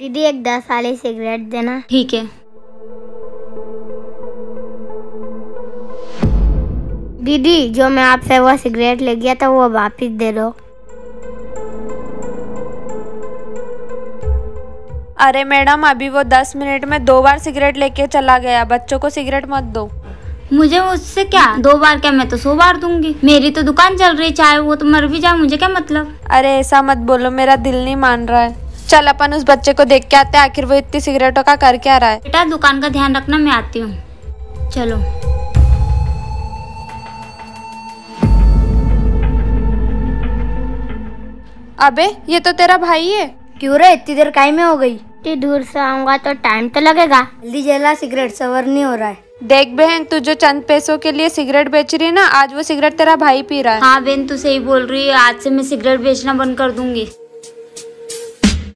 दीदी एक दस वाली सिगरेट देना। ठीक है। दीदी जो मैं आपसे वो सिगरेट ले गया था वो वापस दे दो। अरे मैडम अभी वो दस मिनट में दो बार सिगरेट लेके चला गया। बच्चों को सिगरेट मत दो। मुझे उससे क्या? दो बार क्या मैं तो सौ बार दूँगी? मेरी तो दुकान चल रही चाहे वो तो मर भी जाए मुझे क्या मतलब? अरे ऐसा मत बोलो मेरा दिल नहीं मान रहा है। चल अपन उस बच्चे को देख के आते हैं आखिर वो इतनी सिगरेटों का करके आ रहा है। बेटा दुकान का ध्यान रखना मैं आती हूँ। चलो। अबे ये तो तेरा भाई है। क्यों रे इतनी देर काई में हो गई? इतनी दूर से आऊँगा तो टाइम तो लगेगा। जल्दी जला सिगरेट सवर नहीं हो रहा है। देख बहन तू जो चंद पैसों के लिए सिगरेट बेच रही है ना आज वो सिगरेट तेरा भाई पी रहा है। हाँ बहन तू सही बोल रही है आज से मैं सिगरेट बेचना बंद कर दूँगी।